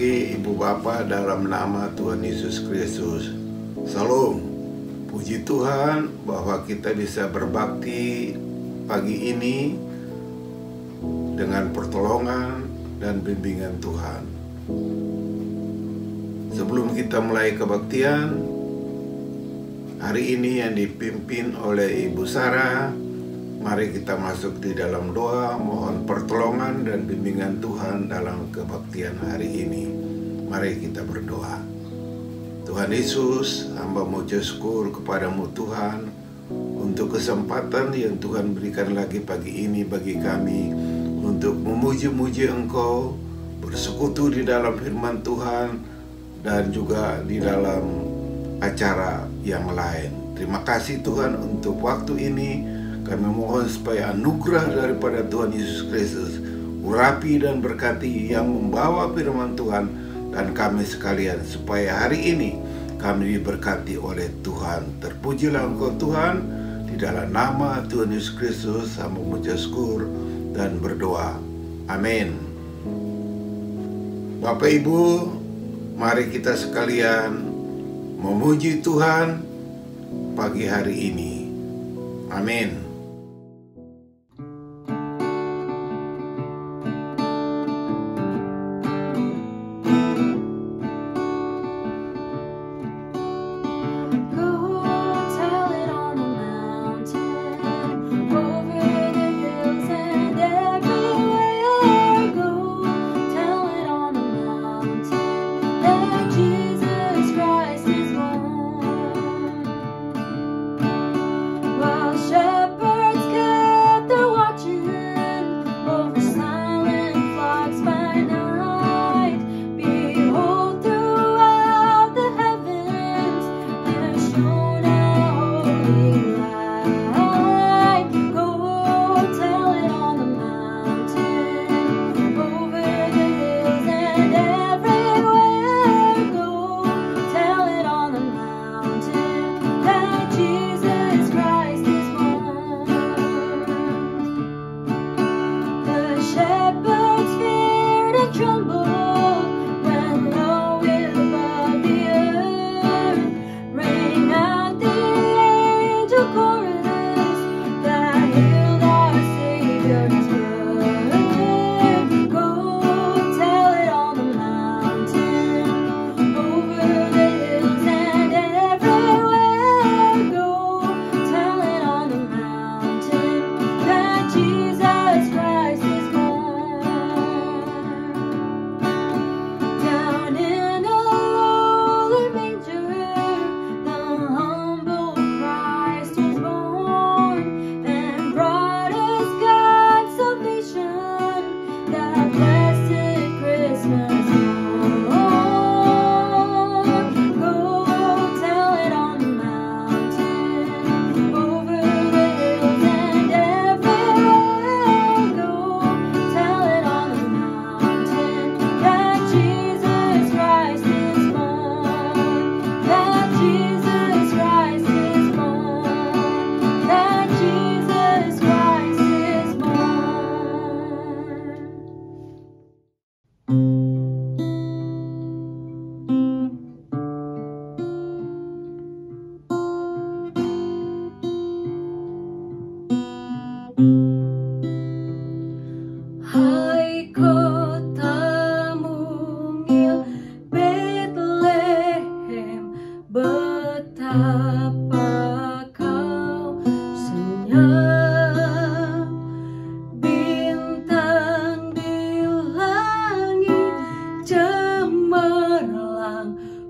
Pagi Ibu Bapak dalam nama Tuhan Yesus Kristus. Salam. Puji Tuhan bahwa kita bisa berbakti pagi ini dengan pertolongan dan bimbingan Tuhan. Sebelum kita mulai kebaktian, hari ini yang dipimpin oleh Ibu Sarah, Mari kita masuk di dalam doa, mohon pertolongan dan bimbingan Tuhan dalam kebaktian hari ini. Mari kita berdoa. Tuhan Yesus, hamba mengucap syukur kepadamu Tuhan untuk kesempatan yang Tuhan berikan lagi pagi ini bagi kami untuk memuji-muji Engkau, bersekutu di dalam firman Tuhan dan juga di dalam acara yang lain. Terima kasih Tuhan untuk waktu ini kami mohon supaya anugerah daripada Tuhan Yesus Kristus urapi dan berkati yang membawa firman Tuhan dan kami sekalian supaya hari ini kami diberkati oleh Tuhan. Terpujilah Engkau Tuhan di dalam nama Tuhan Yesus Kristus sama mengucap syukur dan berdoa. Amin. Bapak Ibu, mari kita sekalian memuji Tuhan pagi hari ini. Amin.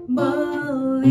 Terkabul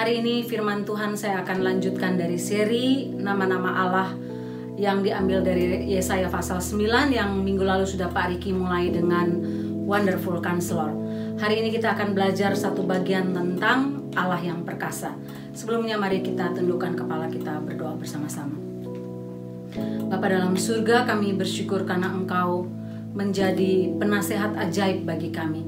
Hari ini firman Tuhan saya akan lanjutkan dari seri nama-nama Allah yang diambil dari Yesaya pasal 9 yang minggu lalu sudah Pak Riki mulai dengan Wonderful Counselor. Hari ini kita akan belajar satu bagian tentang Allah yang perkasa. Sebelumnya mari kita tundukkan kepala kita berdoa bersama-sama. Bapa dalam surga kami bersyukur karena Engkau menjadi penasehat ajaib bagi kami.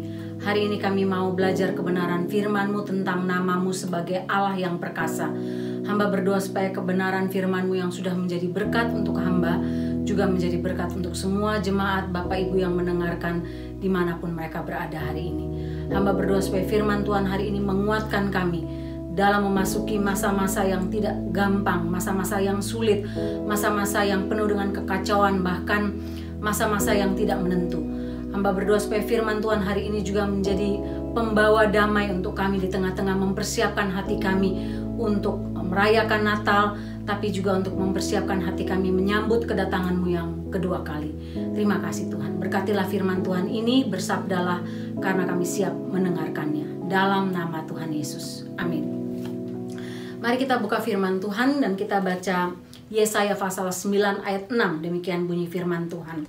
Hari ini kami mau belajar kebenaran firman-Mu tentang namamu sebagai Allah yang perkasa. Hamba berdoa supaya kebenaran firman-Mu yang sudah menjadi berkat untuk hamba juga menjadi berkat untuk semua jemaat Bapak Ibu yang mendengarkan di mana pun mereka berada hari ini. Hamba berdoa supaya firman Tuhan hari ini menguatkan kami dalam memasuki masa-masa yang tidak gampang, masa-masa yang sulit, masa-masa yang penuh dengan kekacauan, bahkan masa-masa yang tidak menentu. Hamba berdoa supaya firman Tuhan hari ini juga menjadi pembawa damai untuk kami di tengah-tengah mempersiapkan hati kami untuk merayakan Natal, tapi juga untuk mempersiapkan hati kami menyambut kedatanganmu yang kedua kali. Terima kasih Tuhan. Berkatilah firman Tuhan ini, bersabdalah karena kami siap mendengarkannya. Dalam nama Tuhan Yesus. Amin. Mari kita buka firman Tuhan dan kita baca Yesaya pasal 9 ayat 6. Demikian bunyi firman Tuhan.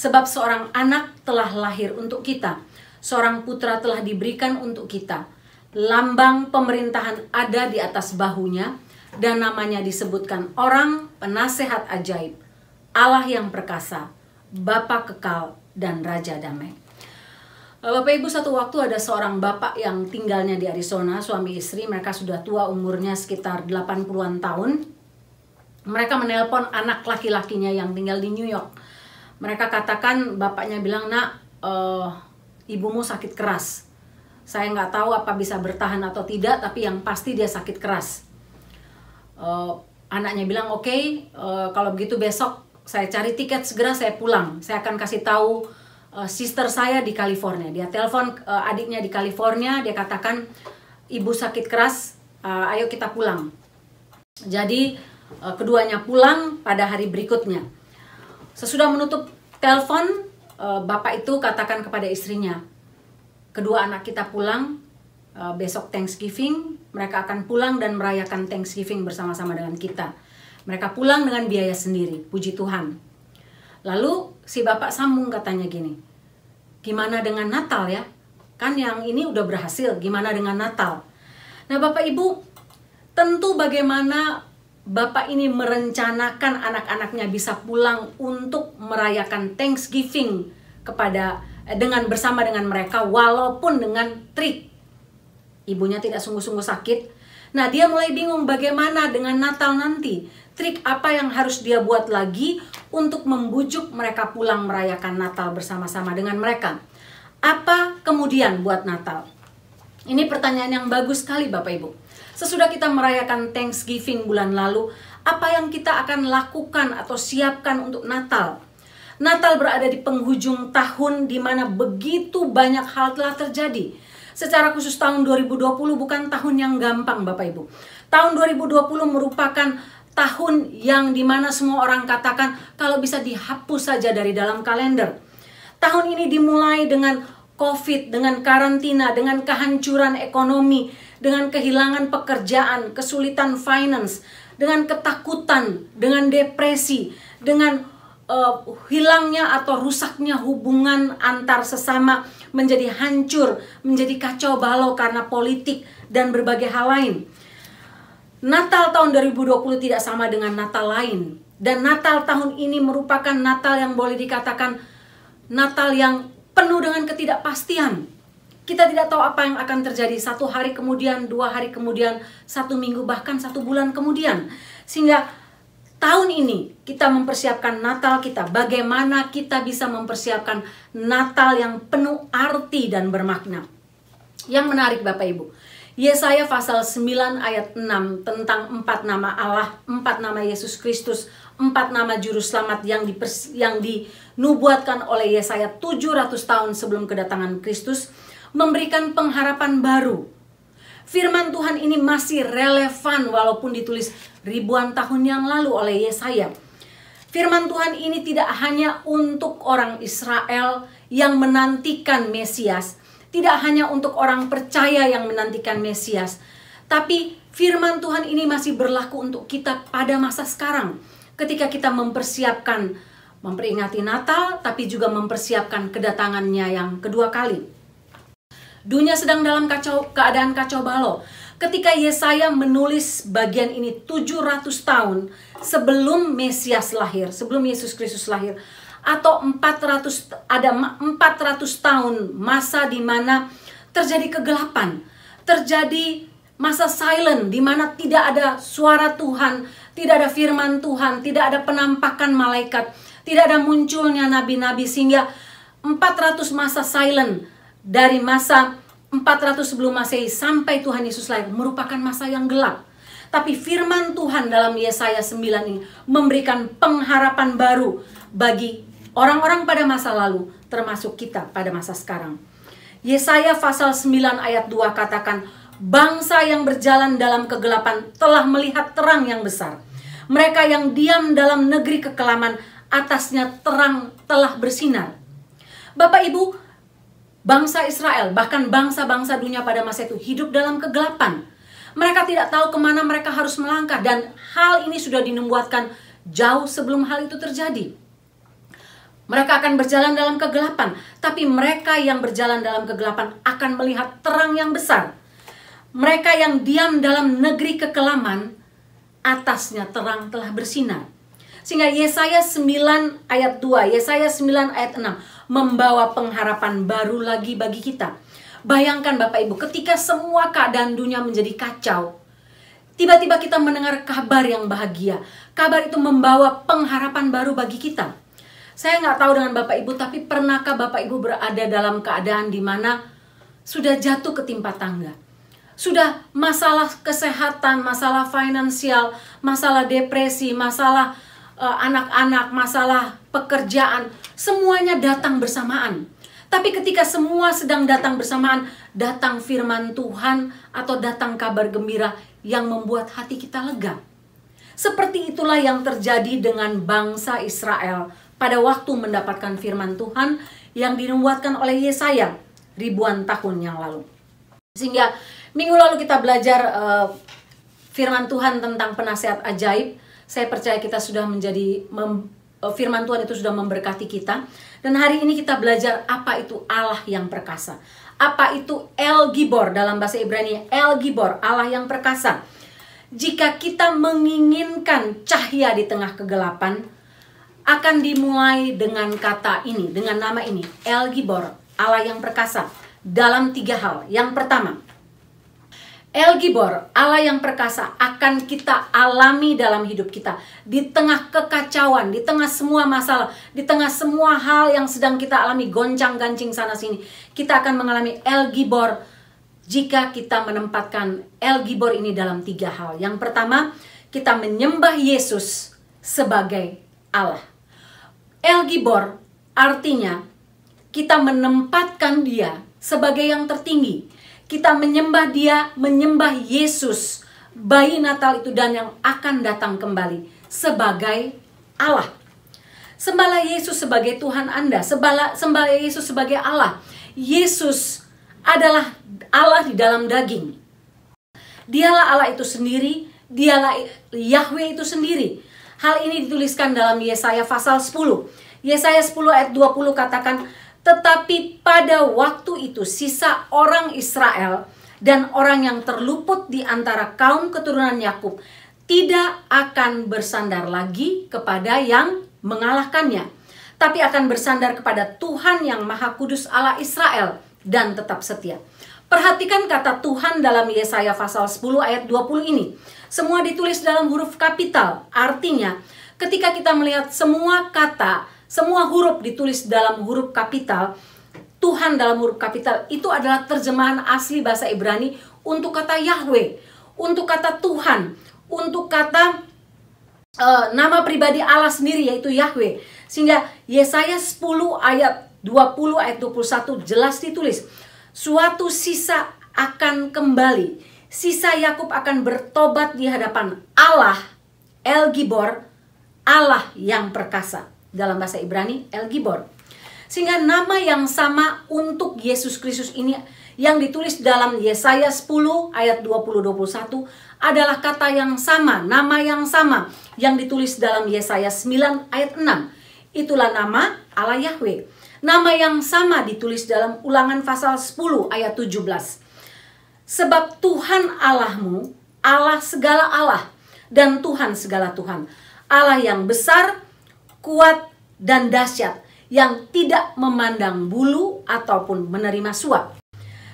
Sebab seorang anak telah lahir untuk kita, seorang putra telah diberikan untuk kita. Lambang pemerintahan ada di atas bahunya dan namanya disebutkan orang penasehat ajaib, Allah yang perkasa, Bapa kekal dan Raja damai. Bapak Ibu satu waktu ada seorang bapak yang tinggalnya di Arizona, suami istri, mereka sudah tua umurnya sekitar 80-an tahun. Mereka menelpon anak laki-lakinya yang tinggal di New York. Mereka katakan bapaknya bilang, nak, eh, ibumu sakit keras. Saya nggak tahu apa bisa bertahan atau tidak, tapi yang pasti dia sakit keras. Eh, anaknya bilang, oke, eh, kalau begitu besok saya cari tiket segera saya pulang. Saya akan kasih tahu uh, sister saya di California. Dia telepon uh, adiknya di California, dia katakan ibu sakit keras, uh, ayo kita pulang. Jadi uh, keduanya pulang pada hari berikutnya. Sesudah menutup telepon, uh, bapak itu katakan kepada istrinya, kedua anak kita pulang uh, besok Thanksgiving, mereka akan pulang dan merayakan Thanksgiving bersama-sama dengan kita. Mereka pulang dengan biaya sendiri, puji Tuhan. Lalu si bapak sambung katanya gini, gimana dengan Natal ya? Kan yang ini udah berhasil, gimana dengan Natal? Nah bapak ibu, tentu bagaimana bapak ini merencanakan anak-anaknya bisa pulang untuk merayakan Thanksgiving kepada eh, dengan bersama dengan mereka walaupun dengan trik. Ibunya tidak sungguh-sungguh sakit. Nah dia mulai bingung bagaimana dengan Natal nanti trik apa yang harus dia buat lagi untuk membujuk mereka pulang merayakan Natal bersama-sama dengan mereka. Apa kemudian buat Natal? Ini pertanyaan yang bagus sekali Bapak Ibu. Sesudah kita merayakan Thanksgiving bulan lalu, apa yang kita akan lakukan atau siapkan untuk Natal? Natal berada di penghujung tahun di mana begitu banyak hal telah terjadi. Secara khusus tahun 2020 bukan tahun yang gampang Bapak Ibu. Tahun 2020 merupakan tahun yang di mana semua orang katakan kalau bisa dihapus saja dari dalam kalender. Tahun ini dimulai dengan COVID, dengan karantina, dengan kehancuran ekonomi, dengan kehilangan pekerjaan, kesulitan finance, dengan ketakutan, dengan depresi, dengan uh, hilangnya atau rusaknya hubungan antar sesama menjadi hancur, menjadi kacau balau karena politik dan berbagai hal lain. Natal tahun 2020 tidak sama dengan Natal lain. Dan Natal tahun ini merupakan Natal yang boleh dikatakan Natal yang penuh dengan ketidakpastian. Kita tidak tahu apa yang akan terjadi satu hari kemudian, dua hari kemudian, satu minggu, bahkan satu bulan kemudian. Sehingga tahun ini kita mempersiapkan Natal kita. Bagaimana kita bisa mempersiapkan Natal yang penuh arti dan bermakna. Yang menarik Bapak Ibu. Yesaya pasal 9 ayat 6 tentang empat nama Allah, empat nama Yesus Kristus, empat nama juru selamat yang dipers, yang dinubuatkan oleh Yesaya 700 tahun sebelum kedatangan Kristus memberikan pengharapan baru. Firman Tuhan ini masih relevan walaupun ditulis ribuan tahun yang lalu oleh Yesaya. Firman Tuhan ini tidak hanya untuk orang Israel yang menantikan Mesias, tidak hanya untuk orang percaya yang menantikan Mesias, tapi firman Tuhan ini masih berlaku untuk kita pada masa sekarang ketika kita mempersiapkan memperingati Natal tapi juga mempersiapkan kedatangannya yang kedua kali. Dunia sedang dalam kacau keadaan kacau balau. Ketika Yesaya menulis bagian ini 700 tahun sebelum Mesias lahir, sebelum Yesus Kristus lahir atau 400 ada 400 tahun masa di mana terjadi kegelapan, terjadi masa silent di mana tidak ada suara Tuhan, tidak ada firman Tuhan, tidak ada penampakan malaikat, tidak ada munculnya nabi-nabi sehingga 400 masa silent dari masa 400 sebelum Masehi sampai Tuhan Yesus lahir merupakan masa yang gelap. Tapi firman Tuhan dalam Yesaya 9 ini memberikan pengharapan baru bagi orang-orang pada masa lalu termasuk kita pada masa sekarang. Yesaya pasal 9 ayat 2 katakan, Bangsa yang berjalan dalam kegelapan telah melihat terang yang besar. Mereka yang diam dalam negeri kekelaman, atasnya terang telah bersinar. Bapak Ibu, bangsa Israel, bahkan bangsa-bangsa dunia pada masa itu hidup dalam kegelapan. Mereka tidak tahu ke mana mereka harus melangkah dan hal ini sudah dinubuatkan jauh sebelum hal itu terjadi. Mereka akan berjalan dalam kegelapan, tapi mereka yang berjalan dalam kegelapan akan melihat terang yang besar. Mereka yang diam dalam negeri kekelaman atasnya terang telah bersinar. Sehingga Yesaya 9 ayat 2, Yesaya 9 ayat 6 membawa pengharapan baru lagi bagi kita. Bayangkan Bapak Ibu, ketika semua keadaan dunia menjadi kacau, tiba-tiba kita mendengar kabar yang bahagia. Kabar itu membawa pengharapan baru bagi kita. Saya nggak tahu dengan Bapak Ibu, tapi pernahkah Bapak Ibu berada dalam keadaan di mana sudah jatuh ketimpa tangga? sudah masalah kesehatan, masalah finansial, masalah depresi, masalah anak-anak, uh, masalah pekerjaan, semuanya datang bersamaan. Tapi ketika semua sedang datang bersamaan, datang firman Tuhan atau datang kabar gembira yang membuat hati kita lega. Seperti itulah yang terjadi dengan bangsa Israel pada waktu mendapatkan firman Tuhan yang dinubuatkan oleh Yesaya ribuan tahun yang lalu. Sehingga Minggu lalu kita belajar uh, firman Tuhan tentang penasihat ajaib. Saya percaya kita sudah menjadi mem, uh, firman Tuhan itu sudah memberkati kita. Dan hari ini kita belajar apa itu Allah yang perkasa. Apa itu El Gibor dalam bahasa Ibrani? El Gibor, Allah yang perkasa. Jika kita menginginkan cahaya di tengah kegelapan, akan dimulai dengan kata ini, dengan nama ini, El Gibor, Allah yang perkasa. Dalam tiga hal. Yang pertama, El Gibor, Allah yang perkasa akan kita alami dalam hidup kita. Di tengah kekacauan, di tengah semua masalah, di tengah semua hal yang sedang kita alami goncang-gancing sana sini. Kita akan mengalami El Gibor jika kita menempatkan El Gibor ini dalam tiga hal. Yang pertama, kita menyembah Yesus sebagai Allah. El Gibor artinya kita menempatkan dia sebagai yang tertinggi kita menyembah dia, menyembah Yesus bayi Natal itu dan yang akan datang kembali sebagai Allah. Sembahlah Yesus sebagai Tuhan Anda, sembahlah, Yesus sebagai Allah. Yesus adalah Allah di dalam daging. Dialah Allah itu sendiri, dialah Yahweh itu sendiri. Hal ini dituliskan dalam Yesaya pasal 10. Yesaya 10 ayat 20 katakan, "Tetapi pada waktu itu sisa orang Israel dan orang yang terluput di antara kaum keturunan Yakub tidak akan bersandar lagi kepada yang mengalahkannya, tapi akan bersandar kepada Tuhan yang Maha Kudus Allah Israel dan tetap setia." Perhatikan kata Tuhan dalam Yesaya pasal 10 ayat 20 ini. Semua ditulis dalam huruf kapital. Artinya, ketika kita melihat semua kata, semua huruf ditulis dalam huruf kapital, Tuhan dalam huruf kapital itu adalah terjemahan asli bahasa Ibrani untuk kata Yahweh, untuk kata Tuhan, untuk kata uh, nama pribadi Allah sendiri yaitu Yahweh. Sehingga Yesaya 10 ayat 20 ayat 21 jelas ditulis, suatu sisa akan kembali sisa Yakub akan bertobat di hadapan Allah El Gibor, Allah yang perkasa. Dalam bahasa Ibrani El Gibor. Sehingga nama yang sama untuk Yesus Kristus ini yang ditulis dalam Yesaya 10 ayat 20-21 adalah kata yang sama, nama yang sama yang ditulis dalam Yesaya 9 ayat 6. Itulah nama Allah Yahweh. Nama yang sama ditulis dalam ulangan pasal 10 ayat 17. Sebab Tuhan Allahmu, Allah segala Allah, dan Tuhan segala Tuhan. Allah yang besar, kuat, dan dahsyat, yang tidak memandang bulu ataupun menerima suap.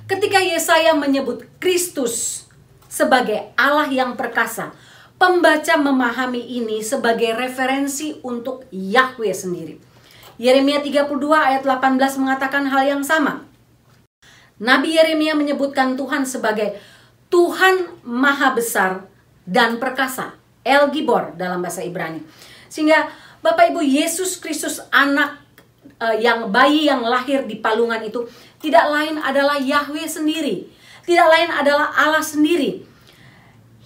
Ketika Yesaya menyebut Kristus sebagai Allah yang perkasa, pembaca memahami ini sebagai referensi untuk Yahweh sendiri. Yeremia 32 ayat 18 mengatakan hal yang sama. Nabi Yeremia menyebutkan Tuhan sebagai Tuhan Maha Besar dan Perkasa, El Gibor dalam bahasa Ibrani. Sehingga Bapak Ibu Yesus Kristus anak uh, yang bayi yang lahir di palungan itu tidak lain adalah Yahweh sendiri, tidak lain adalah Allah sendiri.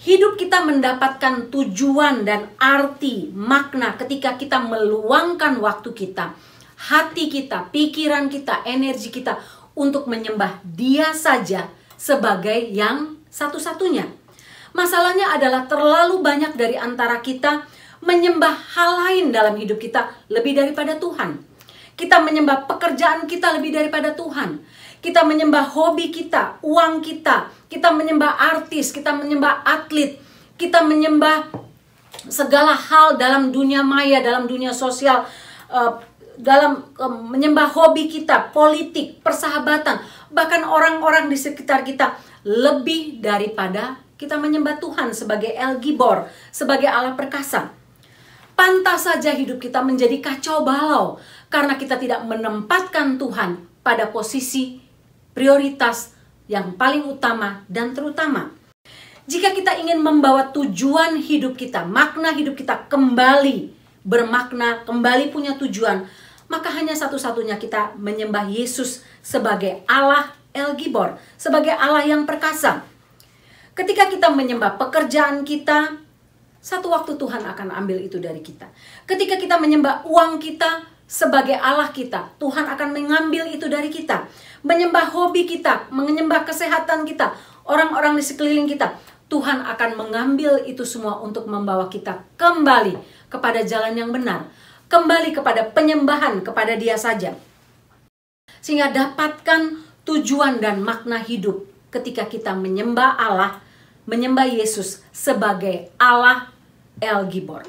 Hidup kita mendapatkan tujuan dan arti, makna ketika kita meluangkan waktu kita, hati kita, pikiran kita, energi kita untuk menyembah Dia saja sebagai yang satu-satunya. Masalahnya adalah terlalu banyak dari antara kita menyembah hal lain dalam hidup kita lebih daripada Tuhan. Kita menyembah pekerjaan kita lebih daripada Tuhan. Kita menyembah hobi kita, uang kita, kita menyembah artis, kita menyembah atlet, kita menyembah segala hal dalam dunia maya, dalam dunia sosial, uh, dalam uh, menyembah hobi kita, politik, persahabatan, bahkan orang-orang di sekitar kita lebih daripada kita menyembah Tuhan sebagai El Gibor, sebagai Allah perkasa. Pantas saja hidup kita menjadi kacau balau karena kita tidak menempatkan Tuhan pada posisi prioritas yang paling utama dan terutama. Jika kita ingin membawa tujuan hidup kita, makna hidup kita kembali bermakna, kembali punya tujuan, maka hanya satu-satunya kita menyembah Yesus sebagai Allah El Gibor, sebagai Allah yang perkasa. Ketika kita menyembah pekerjaan kita, satu waktu Tuhan akan ambil itu dari kita. Ketika kita menyembah uang kita sebagai Allah kita, Tuhan akan mengambil itu dari kita. Menyembah hobi kita, menyembah kesehatan kita, orang-orang di sekeliling kita, Tuhan akan mengambil itu semua untuk membawa kita kembali kepada jalan yang benar, kembali kepada penyembahan kepada Dia saja. Sehingga dapatkan tujuan dan makna hidup ketika kita menyembah Allah menyembah Yesus sebagai Allah El Gibor.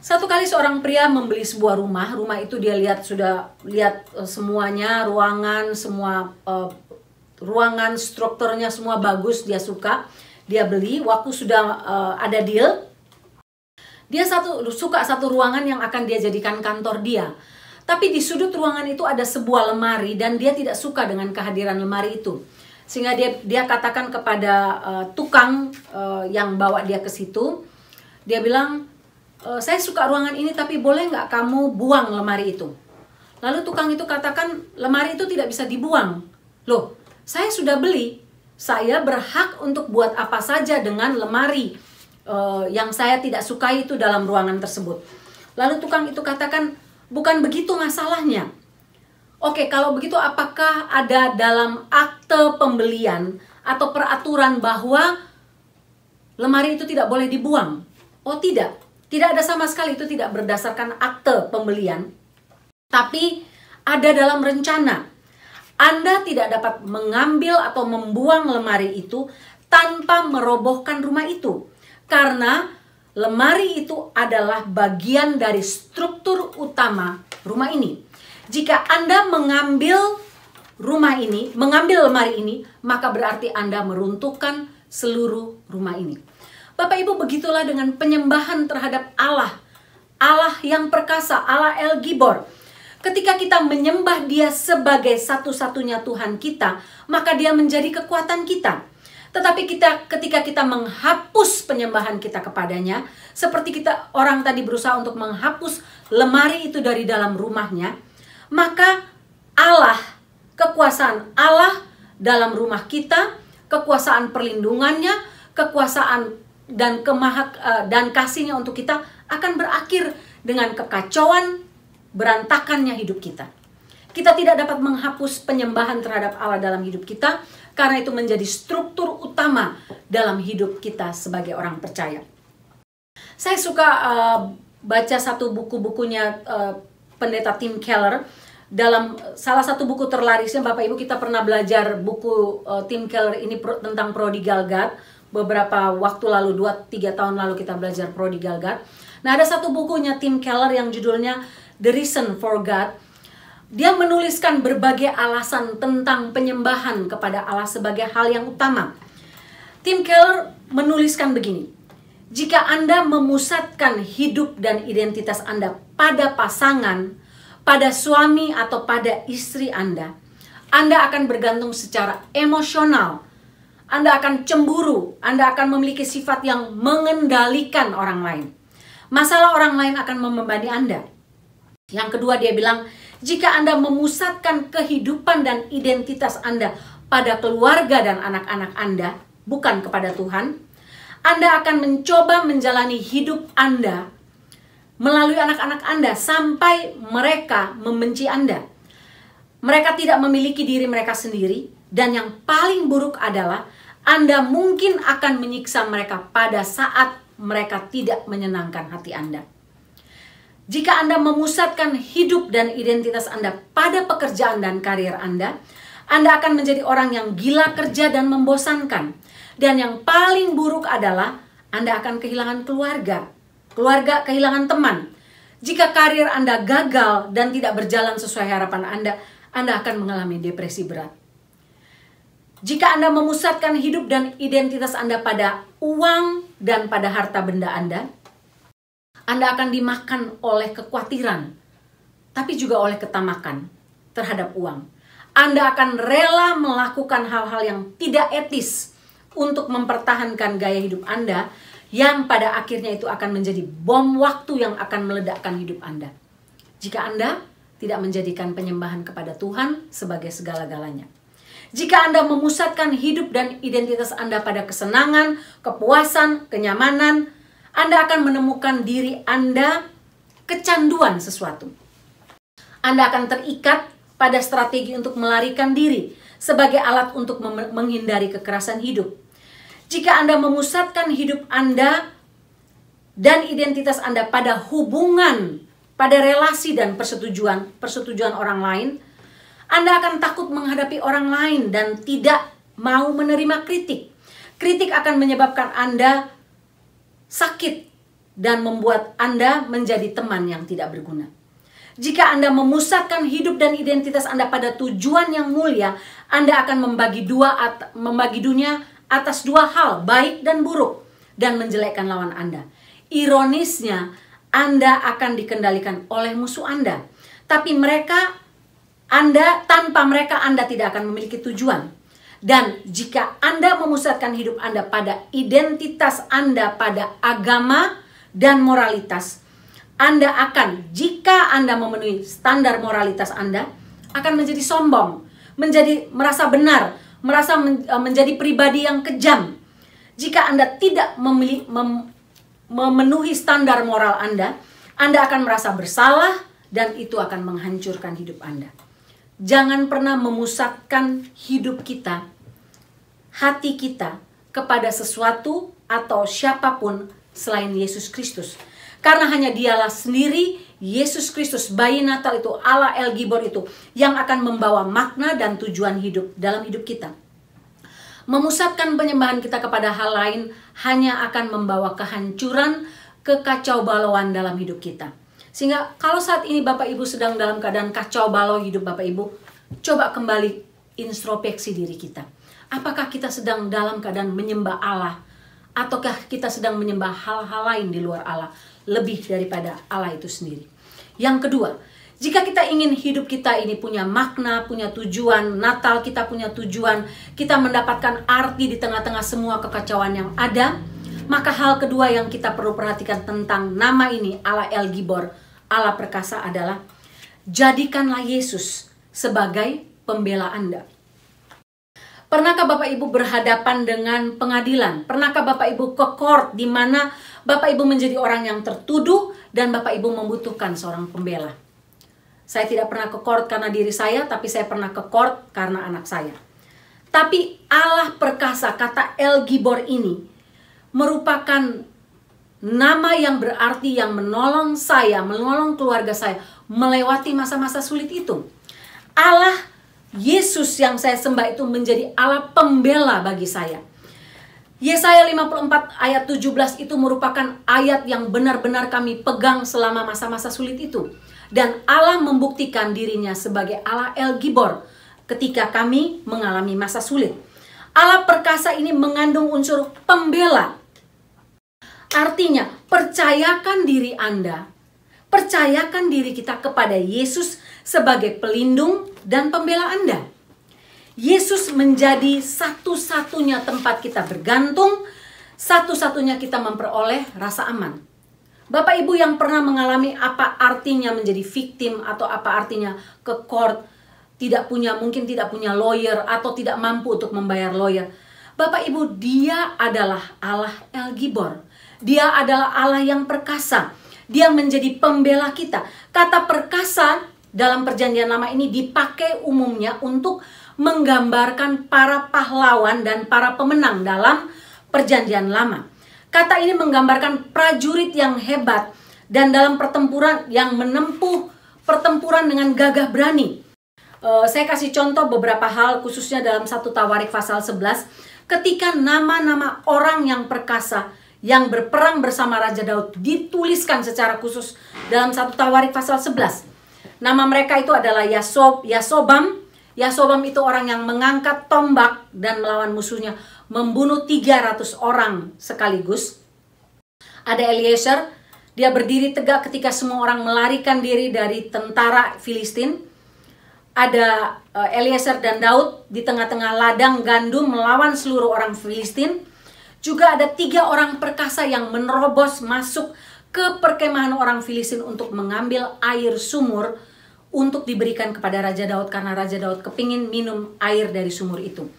Satu kali seorang pria membeli sebuah rumah, rumah itu dia lihat sudah lihat uh, semuanya, ruangan, semua uh, ruangan strukturnya semua bagus, dia suka. Dia beli, waktu sudah uh, ada deal, dia satu suka satu ruangan yang akan dia jadikan kantor dia. Tapi di sudut ruangan itu ada sebuah lemari dan dia tidak suka dengan kehadiran lemari itu sehingga dia dia katakan kepada uh, tukang uh, yang bawa dia ke situ dia bilang e, saya suka ruangan ini tapi boleh nggak kamu buang lemari itu lalu tukang itu katakan lemari itu tidak bisa dibuang loh saya sudah beli saya berhak untuk buat apa saja dengan lemari eh, yang saya tidak sukai itu dalam ruangan tersebut. Lalu tukang itu katakan, bukan begitu masalahnya. Oke, kalau begitu apakah ada dalam akte pembelian atau peraturan bahwa lemari itu tidak boleh dibuang? Oh tidak, tidak ada sama sekali itu tidak berdasarkan akte pembelian. Tapi ada dalam rencana. Anda tidak dapat mengambil atau membuang lemari itu tanpa merobohkan rumah itu. Karena lemari itu adalah bagian dari struktur utama rumah ini. Jika Anda mengambil rumah ini, mengambil lemari ini, maka berarti Anda meruntuhkan seluruh rumah ini. Bapak Ibu, begitulah dengan penyembahan terhadap Allah. Allah yang perkasa, Allah El Gibor. Ketika kita menyembah Dia sebagai satu-satunya Tuhan kita, maka Dia menjadi kekuatan kita. Tetapi kita ketika kita menghapus penyembahan kita kepadanya, seperti kita orang tadi berusaha untuk menghapus lemari itu dari dalam rumahnya, maka Allah, kekuasaan Allah dalam rumah kita, kekuasaan perlindungannya, kekuasaan dan kemahak eh, dan kasihnya untuk kita akan berakhir dengan kekacauan berantakannya hidup kita. Kita tidak dapat menghapus penyembahan terhadap Allah dalam hidup kita karena itu menjadi struktur utama dalam hidup kita sebagai orang percaya. Saya suka uh, baca satu buku-bukunya uh, pendeta Tim Keller dalam salah satu buku terlarisnya Bapak Ibu kita pernah belajar buku uh, Tim Keller ini pro, tentang prodigal God beberapa waktu lalu 2 3 tahun lalu kita belajar prodigal God. Nah, ada satu bukunya Tim Keller yang judulnya The Reason for God dia menuliskan berbagai alasan tentang penyembahan kepada Allah sebagai hal yang utama. Tim Keller menuliskan begini, jika Anda memusatkan hidup dan identitas Anda pada pasangan, pada suami atau pada istri Anda, Anda akan bergantung secara emosional. Anda akan cemburu, Anda akan memiliki sifat yang mengendalikan orang lain. Masalah orang lain akan membebani Anda. Yang kedua dia bilang, jika Anda memusatkan kehidupan dan identitas Anda pada keluarga dan anak-anak Anda, bukan kepada Tuhan, Anda akan mencoba menjalani hidup Anda melalui anak-anak Anda sampai mereka membenci Anda. Mereka tidak memiliki diri mereka sendiri, dan yang paling buruk adalah Anda mungkin akan menyiksa mereka pada saat mereka tidak menyenangkan hati Anda. Jika Anda memusatkan hidup dan identitas Anda pada pekerjaan dan karir Anda, Anda akan menjadi orang yang gila kerja dan membosankan. Dan yang paling buruk adalah Anda akan kehilangan keluarga, keluarga kehilangan teman. Jika karir Anda gagal dan tidak berjalan sesuai harapan Anda, Anda akan mengalami depresi berat. Jika Anda memusatkan hidup dan identitas Anda pada uang dan pada harta benda Anda, anda akan dimakan oleh kekhawatiran, tapi juga oleh ketamakan terhadap uang. Anda akan rela melakukan hal-hal yang tidak etis untuk mempertahankan gaya hidup Anda yang pada akhirnya itu akan menjadi bom waktu yang akan meledakkan hidup Anda. Jika Anda tidak menjadikan penyembahan kepada Tuhan sebagai segala-galanya. Jika Anda memusatkan hidup dan identitas Anda pada kesenangan, kepuasan, kenyamanan, anda akan menemukan diri Anda kecanduan sesuatu. Anda akan terikat pada strategi untuk melarikan diri sebagai alat untuk menghindari kekerasan hidup. Jika Anda memusatkan hidup Anda dan identitas Anda pada hubungan, pada relasi dan persetujuan, persetujuan orang lain, Anda akan takut menghadapi orang lain dan tidak mau menerima kritik. Kritik akan menyebabkan Anda sakit dan membuat Anda menjadi teman yang tidak berguna. Jika Anda memusatkan hidup dan identitas Anda pada tujuan yang mulia, Anda akan membagi dua membagi dunia atas dua hal, baik dan buruk, dan menjelekkan lawan Anda. Ironisnya, Anda akan dikendalikan oleh musuh Anda. Tapi mereka Anda tanpa mereka Anda tidak akan memiliki tujuan. Dan jika Anda memusatkan hidup Anda pada identitas Anda pada agama dan moralitas, Anda akan jika Anda memenuhi standar moralitas Anda akan menjadi sombong, menjadi merasa benar, merasa men- eh, menjadi pribadi yang kejam. Jika Anda tidak memili- mem- memenuhi standar moral Anda, Anda akan merasa bersalah dan itu akan menghancurkan hidup Anda. Jangan pernah memusatkan hidup kita, hati kita kepada sesuatu atau siapa pun selain Yesus Kristus. Karena hanya dialah sendiri, Yesus Kristus, bayi Natal itu, Allah El Gibor itu, yang akan membawa makna dan tujuan hidup dalam hidup kita. Memusatkan penyembahan kita kepada hal lain hanya akan membawa kehancuran, kekacau balauan dalam hidup kita. Sehingga kalau saat ini Bapak Ibu sedang dalam keadaan kacau balau hidup Bapak Ibu, coba kembali introspeksi diri kita. Apakah kita sedang dalam keadaan menyembah Allah ataukah kita sedang menyembah hal-hal lain di luar Allah lebih daripada Allah itu sendiri? Yang kedua, jika kita ingin hidup kita ini punya makna, punya tujuan, Natal kita punya tujuan, kita mendapatkan arti di tengah-tengah semua kekacauan yang ada, maka hal kedua yang kita perlu perhatikan tentang nama ini Allah El Gibor, Allah perkasa adalah jadikanlah Yesus sebagai pembela Anda. Pernahkah Bapak Ibu berhadapan dengan pengadilan? Pernahkah Bapak Ibu ke court di mana Bapak Ibu menjadi orang yang tertuduh dan Bapak Ibu membutuhkan seorang pembela? Saya tidak pernah ke court karena diri saya, tapi saya pernah ke court karena anak saya. Tapi Allah perkasa, kata El Gibor ini, merupakan nama yang berarti yang menolong saya, menolong keluarga saya, melewati masa-masa sulit itu. Allah Yesus yang saya sembah itu menjadi Allah pembela bagi saya. Yesaya 54 ayat 17 itu merupakan ayat yang benar-benar kami pegang selama masa-masa sulit itu. Dan Allah membuktikan dirinya sebagai Allah El Gibor ketika kami mengalami masa sulit. Allah perkasa ini mengandung unsur pembela. Artinya, percayakan diri Anda, percayakan diri kita kepada Yesus sebagai pelindung dan pembela Anda. Yesus menjadi satu-satunya tempat kita bergantung, satu-satunya kita memperoleh rasa aman. Bapak Ibu yang pernah mengalami apa artinya menjadi victim atau apa artinya ke court, tidak punya mungkin tidak punya lawyer atau tidak mampu untuk membayar lawyer. Bapak Ibu, dia adalah Allah El Gibor. Dia adalah Allah yang perkasa. Dia menjadi pembela kita. Kata perkasa dalam perjanjian lama ini dipakai umumnya untuk menggambarkan para pahlawan dan para pemenang dalam perjanjian lama. Kata ini menggambarkan prajurit yang hebat dan dalam pertempuran yang menempuh pertempuran dengan gagah berani. Uh, saya kasih contoh beberapa hal khususnya dalam satu Tawarik pasal 11 ketika nama-nama orang yang perkasa yang berperang bersama Raja Daud dituliskan secara khusus dalam satu Tawarik pasal 11. Nama mereka itu adalah Yasob, Yasobam. Yasobam itu orang yang mengangkat tombak dan melawan musuhnya, membunuh 300 orang sekaligus. Ada Eliezer, dia berdiri tegak ketika semua orang melarikan diri dari tentara Filistin. Ada uh, Eliezer dan Daud di tengah-tengah ladang gandum melawan seluruh orang Filistin. Juga ada tiga orang perkasa yang menerobos masuk ke perkemahan orang Filistin untuk mengambil air sumur untuk diberikan kepada Raja Daud karena Raja Daud kepingin minum air dari sumur itu.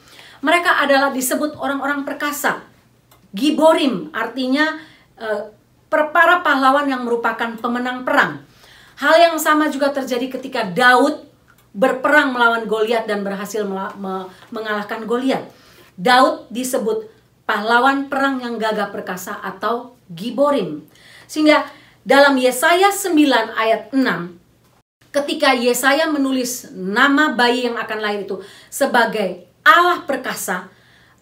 Mereka adalah disebut orang-orang perkasa. Giborim artinya uh, para pahlawan yang merupakan pemenang perang. Hal yang sama juga terjadi ketika Daud berperang melawan Goliat dan berhasil mengalahkan Goliat. Daud disebut pahlawan perang yang gagah perkasa atau Giborim. Sehingga dalam Yesaya 9 ayat 6 ketika Yesaya menulis nama bayi yang akan lahir itu sebagai Allah perkasa,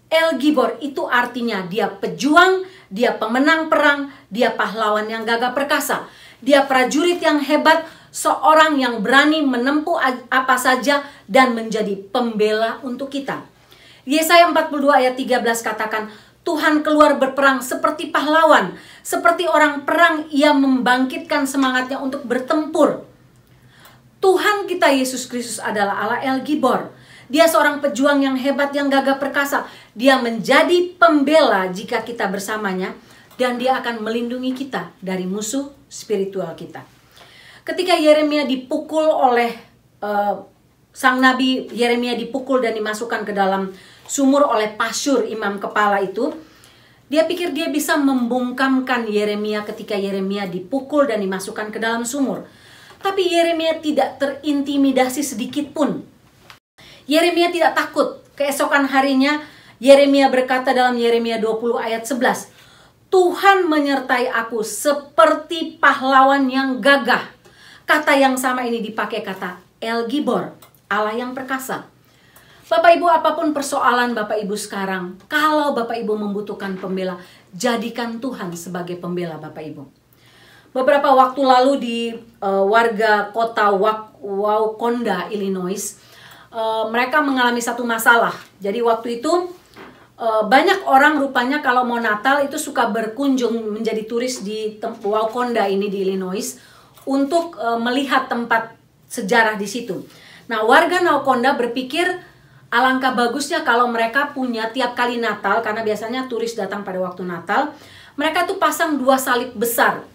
El Gibor itu artinya dia pejuang, dia pemenang perang, dia pahlawan yang gagah perkasa. Dia prajurit yang hebat, seorang yang berani menempuh apa saja dan menjadi pembela untuk kita. Yesaya 42 ayat 13 katakan, Tuhan keluar berperang seperti pahlawan, seperti orang perang ia membangkitkan semangatnya untuk bertempur. Tuhan kita Yesus Kristus adalah Allah El Gibor. Dia seorang pejuang yang hebat, yang gagah perkasa. Dia menjadi pembela jika kita bersamanya dan dia akan melindungi kita dari musuh spiritual kita. Ketika Yeremia dipukul oleh uh, sang nabi Yeremia dipukul dan dimasukkan ke dalam sumur oleh Pasyur imam kepala itu, dia pikir dia bisa membungkamkan Yeremia ketika Yeremia dipukul dan dimasukkan ke dalam sumur. Tapi Yeremia tidak terintimidasi sedikit pun. Yeremia tidak takut. Keesokan harinya Yeremia berkata dalam Yeremia 20 ayat 11, Tuhan menyertai aku seperti pahlawan yang gagah. Kata yang sama ini dipakai kata El Gibor, Allah yang perkasa. Bapak Ibu apa pun persoalan Bapak Ibu sekarang, kalau Bapak Ibu membutuhkan pembela, jadikan Tuhan sebagai pembela Bapak Ibu. Beberapa waktu lalu di uh, warga kota Waukonda, Illinois, uh, mereka mengalami satu masalah. Jadi waktu itu uh, banyak orang rupanya kalau mau Natal itu suka berkunjung menjadi turis di Waukonda ini di Illinois untuk uh, melihat tempat sejarah di situ. Nah, warga Naukonda berpikir alangkah bagusnya kalau mereka punya tiap kali Natal karena biasanya turis datang pada waktu Natal, mereka tuh pasang dua salib besar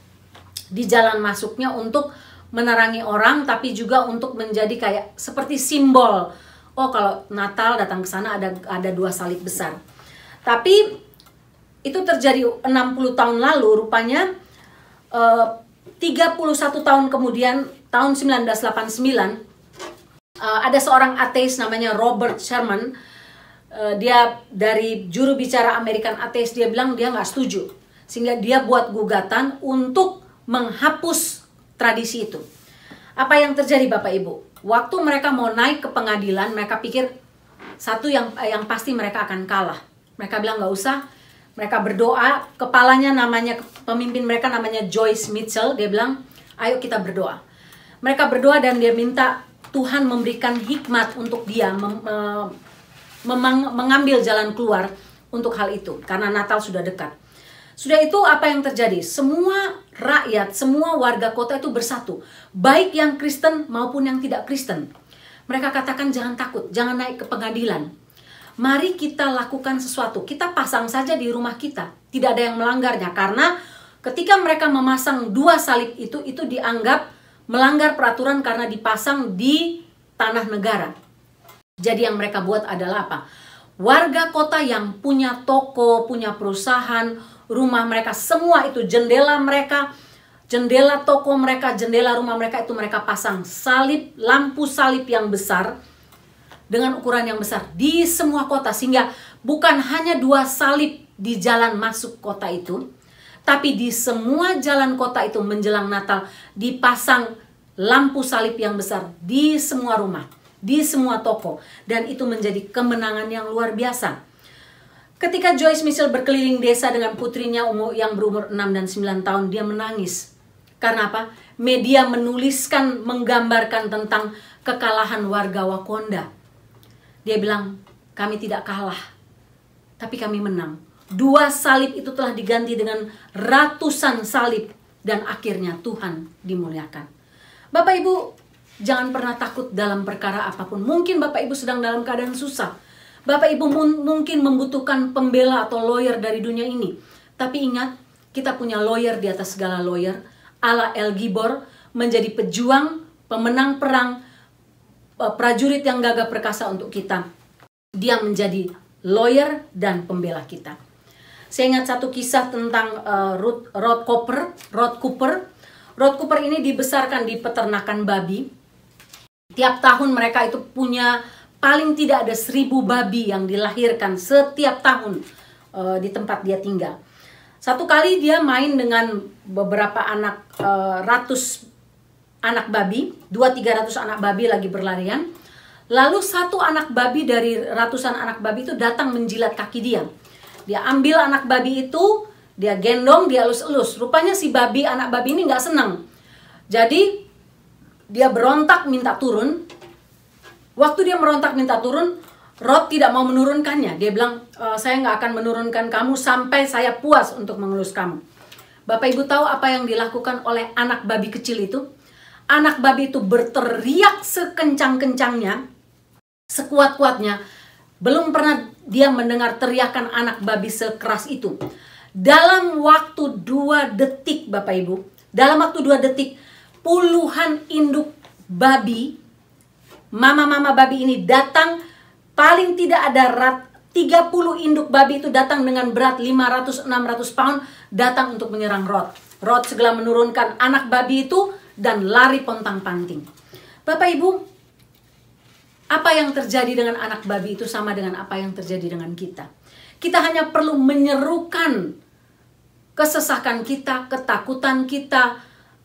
di jalan masuknya untuk menerangi orang tapi juga untuk menjadi kayak seperti simbol oh kalau Natal datang ke sana ada ada dua salib besar. Tapi itu terjadi 60 tahun lalu rupanya eh, 31 tahun kemudian tahun 1989 eh, ada seorang ateis namanya Robert Sherman Eh, dia dari juru bicara American Ateis dia bilang dia nggak setuju sehingga dia buat gugatan untuk menghapus tradisi itu. Apa yang terjadi Bapak Ibu? Waktu mereka mau naik ke pengadilan, mereka pikir satu yang yang pasti mereka akan kalah. Mereka bilang nggak usah. Mereka berdoa, kepalanya namanya pemimpin mereka namanya Joyce Mitchell. Dia bilang, ayo kita berdoa. Mereka berdoa dan dia minta Tuhan memberikan hikmat untuk dia mem- eh, memang mengambil jalan keluar untuk hal itu karena Natal sudah dekat. Sudah itu apa yang terjadi? Semua rakyat, semua warga kota itu bersatu, baik yang Kristen maupun yang tidak Kristen. Mereka katakan jangan takut, jangan naik ke pengadilan. Mari kita lakukan sesuatu. Kita pasang saja di rumah kita. Tidak ada yang melanggarnya karena ketika mereka memasang dua salib itu itu dianggap melanggar peraturan karena dipasang di tanah negara. Jadi yang mereka buat adalah apa? Warga kota yang punya toko, punya perusahaan, rumah mereka semua itu jendela mereka, jendela toko mereka, jendela rumah mereka itu mereka pasang salib, lampu salib yang besar dengan ukuran yang besar di semua kota sehingga bukan hanya dua salib di jalan masuk kota itu, tapi di semua jalan kota itu menjelang Natal dipasang lampu salib yang besar di semua rumah di semua toko dan itu menjadi kemenangan yang luar biasa. Ketika Joyce Mitchell berkeliling desa dengan putrinya umur yang berumur 6 dan 9 tahun, dia menangis. Karena apa? Media menuliskan, menggambarkan tentang kekalahan warga Wakonda. Dia bilang, kami tidak kalah, tapi kami menang. Dua salib itu telah diganti dengan ratusan salib dan akhirnya Tuhan dimuliakan. Bapak Ibu, Jangan pernah takut dalam perkara apa pun. Mungkin Bapak Ibu sedang dalam keadaan susah. Bapak Ibu mungkin membutuhkan pembela atau lawyer dari dunia ini. Tapi ingat, kita punya lawyer di atas segala lawyer. Allah El Gibor menjadi pejuang, pemenang perang, eh, prajurit yang gagah perkasa untuk kita. Dia menjadi lawyer dan pembela kita. Saya ingat satu kisah tentang uh, Rod, Rod Cooper. Rod Cooper. Rod Cooper ini dibesarkan di peternakan babi Tiap tahun mereka itu punya paling tidak ada seribu babi yang dilahirkan setiap tahun uh, di tempat dia tinggal. Satu kali dia main dengan beberapa anak uh, ratus anak babi, dua tiga ratus anak babi lagi berlarian. Lalu satu anak babi dari ratusan anak babi itu datang menjilat kaki dia. Dia ambil anak babi itu, dia gendong, dia elus-elus. Rupanya si babi anak babi ini nggak senang. Jadi dia berontak minta turun. Waktu dia merontak minta turun, Rod tidak mau menurunkannya. Dia bilang, e, saya nggak akan menurunkan kamu sampai saya puas untuk mengelus kamu. Bapak Ibu tahu apa yang dilakukan oleh anak babi kecil itu? Anak babi itu berteriak sekencang-kencangnya, sekuat-kuatnya. Belum pernah dia mendengar teriakan anak babi sekeras itu. Dalam waktu dua detik, Bapak Ibu, dalam waktu dua detik, puluhan induk babi mama-mama babi ini datang paling tidak ada rat 30 induk babi itu datang dengan berat 500-600 pound datang untuk menyerang Rod. Rod segera menurunkan anak babi itu dan lari pontang-panting. Bapak Ibu, apa yang terjadi dengan anak babi itu sama dengan apa yang terjadi dengan kita. Kita hanya perlu menyerukan kesesakan kita, ketakutan kita,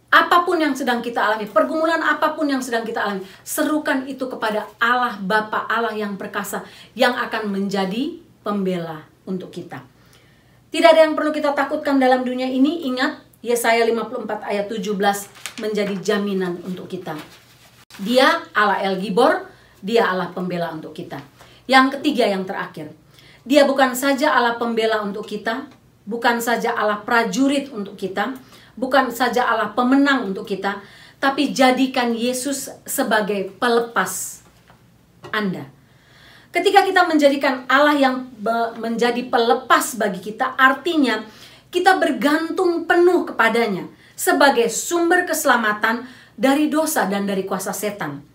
apa pun yang sedang kita alami, pergumulan apa pun yang sedang kita alami, serukan itu kepada Allah Bapa Allah yang perkasa yang akan menjadi pembela untuk kita. Tidak ada yang perlu kita takutkan dalam dunia ini, ingat Yesaya 54 ayat 17 menjadi jaminan untuk kita. Dia Allah El Gibor, dia Allah pembela untuk kita. Yang ketiga yang terakhir, dia bukan saja Allah pembela untuk kita, bukan saja Allah prajurit untuk kita, bukan saja Allah pemenang untuk kita, tapi jadikan Yesus sebagai pelepas Anda. Ketika kita menjadikan Allah yang menjadi pelepas bagi kita, artinya kita bergantung penuh kepadanya sebagai sumber keselamatan dari dosa dan dari kuasa setan.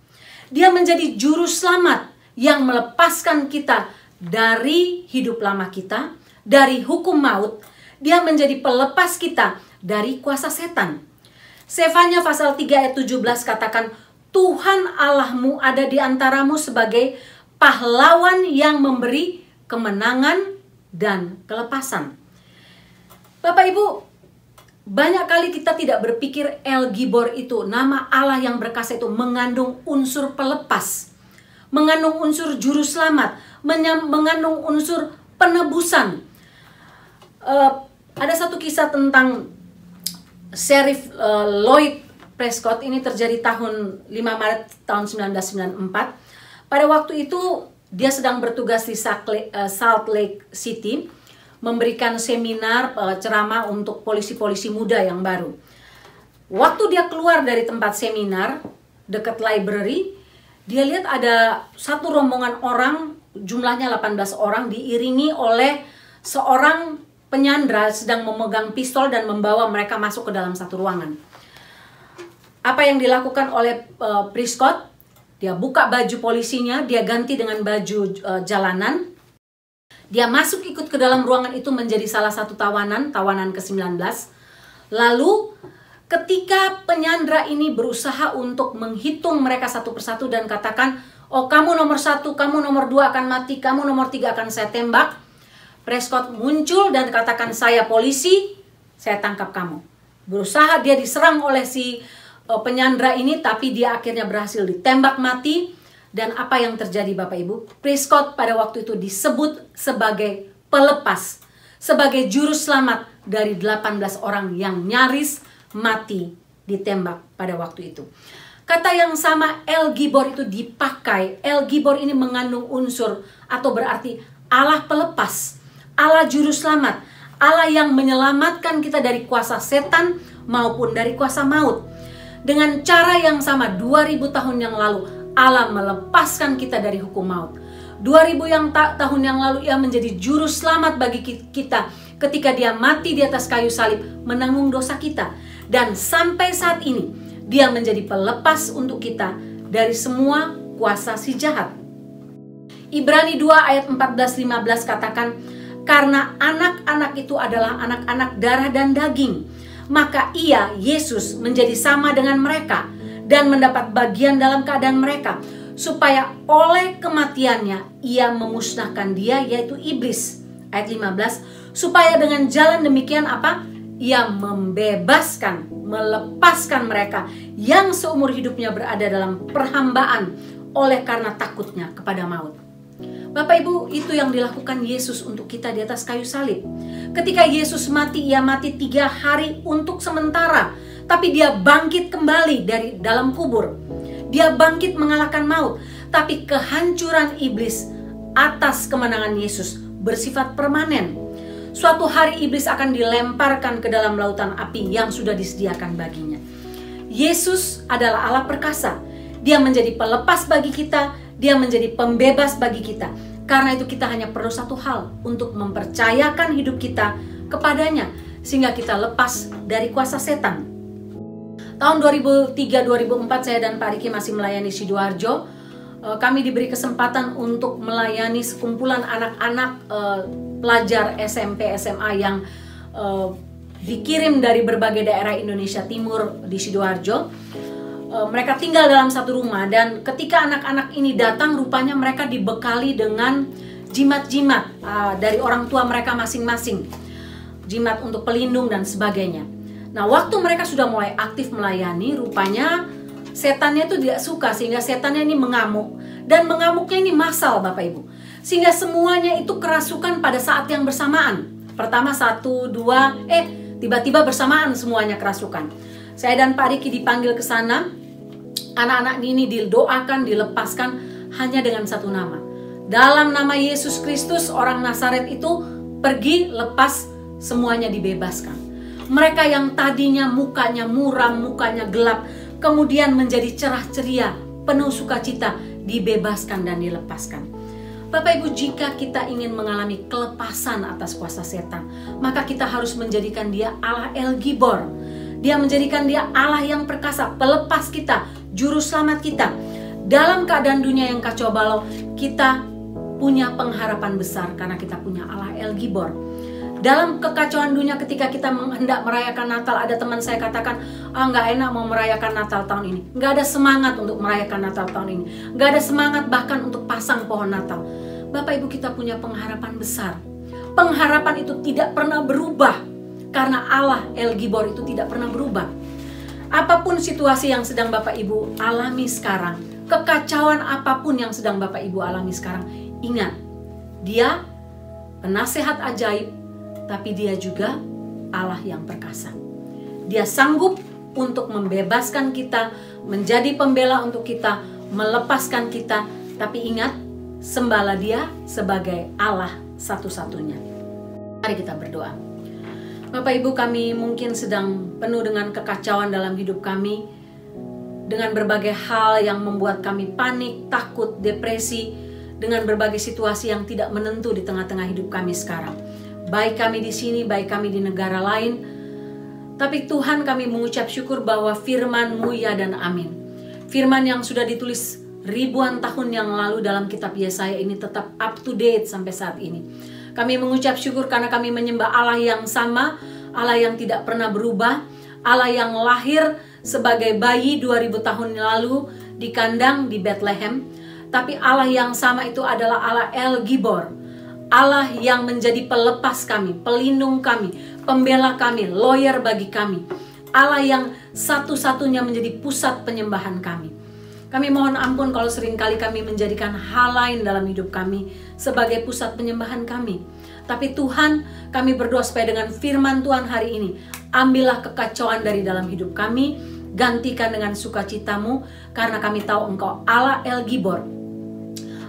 Dia menjadi juru selamat yang melepaskan kita dari hidup lama kita, dari hukum maut. Dia menjadi pelepas kita dari kuasa setan. Sefanya pasal 3 ayat 17 katakan, Tuhan Allahmu ada di antaramu sebagai pahlawan yang memberi kemenangan dan kelepasan. Bapak Ibu, banyak kali kita tidak berpikir El Gibor itu, nama Allah yang berkasa itu mengandung unsur pelepas, mengandung unsur juru selamat, mengandung unsur penebusan. Uh, ada satu kisah tentang Sheriff uh, Lloyd Prescott ini terjadi tahun 5 Maret tahun 1994 pada waktu itu dia sedang bertugas di eh, Salt Lake City memberikan seminar eh, ceramah untuk polisi-polisi muda yang baru. Waktu dia keluar dari tempat seminar dekat library, dia lihat ada satu rombongan orang, jumlahnya 18 orang diiringi oleh seorang penyandra sedang memegang pistol dan membawa mereka masuk ke dalam satu ruangan. Apa yang dilakukan oleh uh, Prescott? Dia buka baju polisinya, dia ganti dengan baju uh, jalanan. Dia masuk ikut ke dalam ruangan itu menjadi salah satu tawanan, tawanan ke-19. Lalu ketika penyandra ini berusaha untuk menghitung mereka satu persatu dan katakan, oh kamu nomor satu, kamu nomor dua akan mati, kamu nomor tiga akan saya tembak. Prescott muncul dan katakan saya polisi, saya tangkap kamu. Berusaha dia diserang oleh si uh, penyandra ini tapi dia akhirnya berhasil ditembak mati dan apa yang terjadi Bapak Ibu? Prescott pada waktu itu disebut sebagai pelepas, sebagai juru selamat dari 18 orang yang nyaris mati ditembak pada waktu itu. Kata yang sama El Gibor itu dipakai. El Gibor ini mengandung unsur atau berarti Allah pelepas, Allah juru selamat, Allah yang menyelamatkan kita dari kuasa setan maupun dari kuasa maut. Dengan cara yang sama 2000 tahun yang lalu Allah melepaskan kita dari hukum maut. 2000 yang ta tahun yang lalu ia menjadi juru selamat bagi kita ketika dia mati di atas kayu salib menanggung dosa kita dan sampai saat ini dia menjadi pelepas untuk kita dari semua kuasa si jahat. Ibrani 2 ayat 14 15 katakan karena anak-anak itu adalah anak-anak darah dan daging maka ia, Yesus, menjadi sama dengan mereka dan mendapat bagian dalam keadaan mereka, supaya oleh kematiannya ia memusnahkan dia, yaitu iblis. Ayat 15, supaya dengan jalan demikian apa? Ia membebaskan, melepaskan mereka yang seumur hidupnya berada dalam perhambaan oleh karena takutnya kepada maut. Bapak Ibu, itu yang dilakukan Yesus untuk kita di atas kayu salib. Ketika Yesus mati, ia mati tiga hari untuk sementara. Tapi dia bangkit kembali dari dalam kubur. Dia bangkit mengalahkan maut. Tapi kehancuran iblis atas kemenangan Yesus bersifat permanen. Suatu hari iblis akan dilemparkan ke dalam lautan api yang sudah disediakan baginya. Yesus adalah Allah perkasa. Dia menjadi pelepas bagi kita, dia menjadi pembebas bagi kita. Karena itu kita hanya perlu satu hal untuk mempercayakan hidup kita kepadanya sehingga kita lepas dari kuasa setan. Tahun 2003-2004 saya dan Pak Riki masih melayani Sidoarjo. eh, kami diberi kesempatan untuk melayani sekumpulan anak-anak eh, pelajar SMP SMA yang eh, dikirim dari berbagai daerah Indonesia Timur di Sidoarjo. Eh, mereka tinggal dalam satu rumah dan ketika anak-anak ini datang rupanya mereka dibekali dengan jimat-jimat eh, dari orang tua mereka masing-masing. Jimat untuk pelindung dan sebagainya. Nah, waktu mereka sudah mulai aktif melayani, rupanya setannya itu tidak suka sehingga setannya ini mengamuk dan mengamuknya ini massal Bapak Ibu. Sehingga semuanya itu kerasukan pada saat yang bersamaan. Pertama satu, dua, eh tiba-tiba bersamaan semuanya kerasukan. Saya dan Pak Riki dipanggil ke sana. Anak-anak ini didoakan, dilepaskan hanya dengan satu nama. Dalam nama Yesus Kristus orang Nazaret itu pergi lepas semuanya dibebaskan. Mereka yang tadinya mukanya muram, mukanya gelap, kemudian menjadi cerah ceria, penuh sukacita, dibebaskan dan dilepaskan. Bapak Ibu, jika kita ingin mengalami kelepasan atas kuasa setan, maka kita harus menjadikan dia Allah El Gibor. Dia menjadikan dia Allah yang perkasa, pelepas kita, juru selamat kita. Dalam keadaan dunia yang kacau balau, kita punya pengharapan besar karena kita punya Allah El Gibor. Dalam kekacauan dunia ketika kita hendak merayakan Natal ada teman saya katakan ah nggak enak mau merayakan Natal tahun ini. Nggak ada semangat untuk merayakan Natal tahun ini. Nggak ada semangat bahkan untuk pasang pohon Natal. Bapak Ibu kita punya pengharapan besar. Pengharapan itu tidak pernah berubah karena Allah El Gibor itu tidak pernah berubah apa pun situasi yang sedang Bapak Ibu alami sekarang kekacauan apa pun yang sedang Bapak Ibu alami sekarang ingat dia penasehat ajaib tapi dia juga Allah yang perkasa. Dia sanggup untuk membebaskan kita, menjadi pembela untuk kita, melepaskan kita. Tapi ingat, sembala dia sebagai Allah satu-satunya. Mari kita berdoa. Bapak Ibu kami mungkin sedang penuh dengan kekacauan dalam hidup kami. Dengan berbagai hal yang membuat kami panik, takut, depresi. Dengan berbagai situasi yang tidak menentu di tengah-tengah hidup kami sekarang baik kami di sini, baik kami di negara lain. Tapi Tuhan kami mengucap syukur bahwa firman-Mu ya dan amin. Firman yang sudah ditulis ribuan tahun yang lalu dalam kitab Yesaya ini tetap up to date sampai saat ini. Kami mengucap syukur karena kami menyembah Allah yang sama, Allah yang tidak pernah berubah, Allah yang lahir sebagai bayi 2000 tahun lalu di kandang di Bethlehem. Tapi Allah yang sama itu adalah Allah El Gibor, Allah yang menjadi pelepas kami, pelindung kami, pembela kami, lawyer bagi kami. Allah yang satu-satunya menjadi pusat penyembahan kami. Kami mohon ampun kalau sering kali kami menjadikan hal lain dalam hidup kami sebagai pusat penyembahan kami. Tapi Tuhan, kami berdoa supaya dengan firman Tuhan hari ini, ambillah kekacauan dari dalam hidup kami, gantikan dengan sukacitamu, karena kami tahu Engkau Allah El Gibor,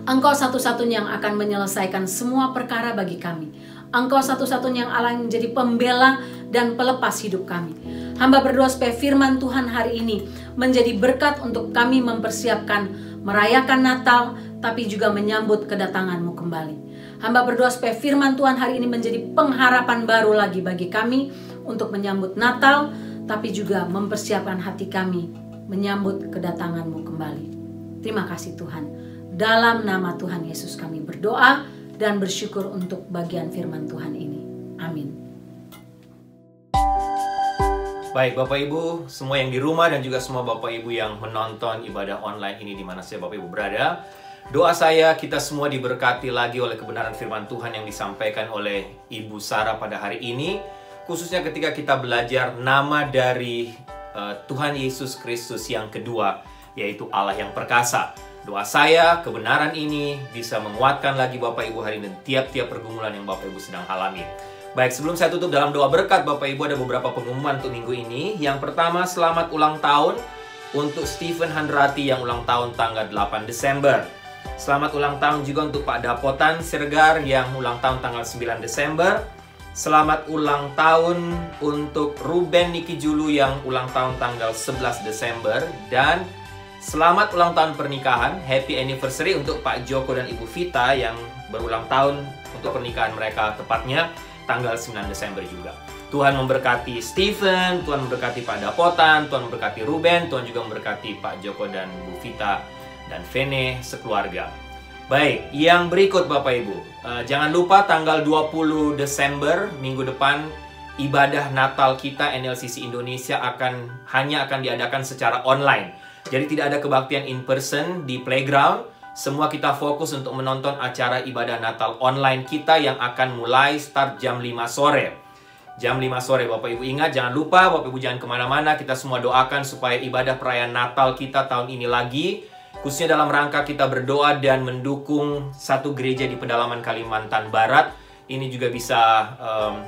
Engkau satu-satunya yang akan menyelesaikan semua perkara bagi kami. Engkau satu-satunya yang Allah yang menjadi pembela dan pelepas hidup kami. Hamba berdoa supaya firman Tuhan hari ini menjadi berkat untuk kami mempersiapkan merayakan Natal, tapi juga menyambut kedatanganmu kembali. Hamba berdoa supaya firman Tuhan hari ini menjadi pengharapan baru lagi bagi kami untuk menyambut Natal, tapi juga mempersiapkan hati kami menyambut kedatanganmu kembali. Terima kasih Tuhan. Dalam nama Tuhan Yesus kami berdoa dan bersyukur untuk bagian firman Tuhan ini. Amin. Baik Bapak Ibu, semua yang di rumah dan juga semua Bapak Ibu yang menonton ibadah online ini di mana saja Bapak Ibu berada. Doa saya kita semua diberkati lagi oleh kebenaran firman Tuhan yang disampaikan oleh Ibu Sarah pada hari ini. Khususnya ketika kita belajar nama dari uh, Tuhan Yesus Kristus yang kedua, yaitu Allah yang perkasa. Doa saya, kebenaran ini bisa menguatkan lagi Bapak Ibu hari ini tiap-tiap pergumulan yang Bapak Ibu sedang alami. Baik, sebelum saya tutup dalam doa berkat Bapak Ibu ada beberapa pengumuman untuk minggu ini. Yang pertama, selamat ulang tahun untuk Stephen Handrati yang ulang tahun tanggal 8 Desember. Selamat ulang tahun juga untuk Pak Dapotan Sirgar yang ulang tahun tanggal 9 Desember. Selamat ulang tahun untuk Ruben Niki Julu yang ulang tahun tanggal 11 Desember dan Selamat ulang tahun pernikahan, happy anniversary untuk Pak Joko dan Ibu Vita yang berulang tahun untuk pernikahan mereka tepatnya tanggal 9 Desember juga. Tuhan memberkati Stephen, Tuhan memberkati Pak Dapotan, Tuhan memberkati Ruben, Tuhan juga memberkati Pak Joko dan Bu Vita dan Vene sekeluarga. Baik, yang berikut Bapak Ibu. Eh, jangan lupa tanggal 20 Desember minggu depan ibadah Natal kita NLCC Indonesia akan hanya akan diadakan secara online. Jadi tidak ada kebaktian in person di playground. Semua kita fokus untuk menonton acara ibadah Natal online kita yang akan mulai start jam 5 sore. Jam 5 sore Bapak Ibu ingat jangan lupa Bapak Ibu jangan ke mana-mana Kita semua doakan supaya ibadah perayaan Natal kita tahun ini lagi Khususnya dalam rangka kita berdoa dan mendukung satu gereja di pedalaman Kalimantan Barat Ini juga bisa um,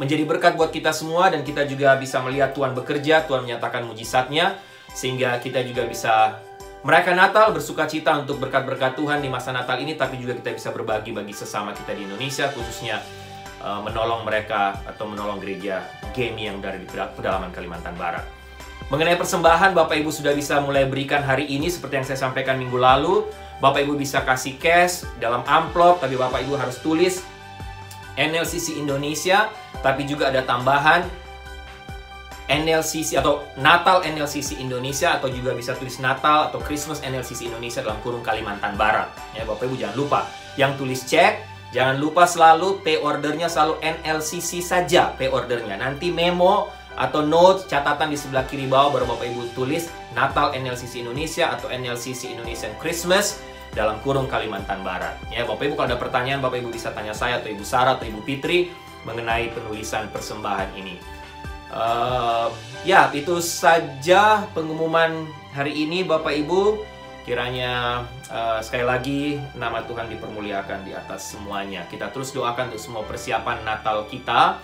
menjadi berkat buat kita semua Dan kita juga bisa melihat Tuhan bekerja Tuhan menyatakan mujizatnya Sehingga kita juga bisa merayakan Natal bersuka cita untuk berkat-berkat Tuhan di masa Natal ini Tapi juga kita bisa berbagi bagi sesama kita di Indonesia Khususnya uh, menolong mereka atau menolong gereja GEMI yang dari di pedalaman Kalimantan Barat. Mengenai persembahan, Bapak Ibu sudah bisa mulai berikan hari ini seperti yang saya sampaikan minggu lalu. Bapak Ibu bisa kasih cash dalam amplop, tapi Bapak Ibu harus tulis NLCC Indonesia, tapi juga ada tambahan NLCC atau Natal NLCC Indonesia atau juga bisa tulis Natal atau Christmas NLCC Indonesia dalam kurung Kalimantan Barat. Ya Bapak Ibu jangan lupa. Yang tulis cek Jangan lupa selalu pay ordernya selalu NLCC saja pay ordernya. Nanti memo atau note catatan di sebelah kiri bawah baru Bapak Ibu tulis Natal NLCC Indonesia atau NLCC Indonesian Christmas dalam kurung Kalimantan Barat. Ya, Bapak Ibu kalau ada pertanyaan Bapak Ibu bisa tanya saya atau Ibu Sarah atau Ibu Fitri mengenai penulisan persembahan ini. Uh, ya, itu saja pengumuman hari ini Bapak Ibu. Kiranya uh, sekali lagi nama Tuhan dipermuliakan di atas semuanya. Kita terus doakan untuk semua persiapan Natal kita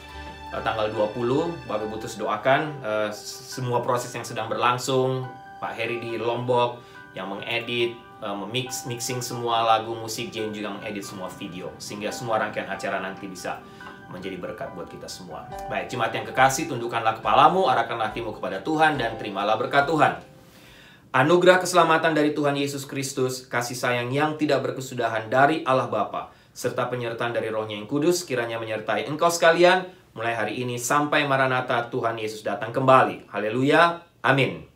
uh, tanggal 20. Bapak Ibu terus doakan uh, semua proses yang sedang berlangsung. Pak Heri di Lombok yang mengedit, memix mixing semua lagu musik, Jane juga mengedit semua video sehingga semua rangkaian acara nanti bisa menjadi berkat buat kita semua. Baik, jemaat yang kekasih, tundukkanlah kepalamu, arahkanlah hatimu kepada Tuhan dan terimalah berkat Tuhan. Anugerah keselamatan dari Tuhan Yesus Kristus, kasih sayang yang tidak berkesudahan dari Allah Bapa, serta penyertaan dari rohnya yang kudus, kiranya menyertai engkau sekalian, mulai hari ini sampai Maranatha Tuhan Yesus datang kembali. Haleluya, amin.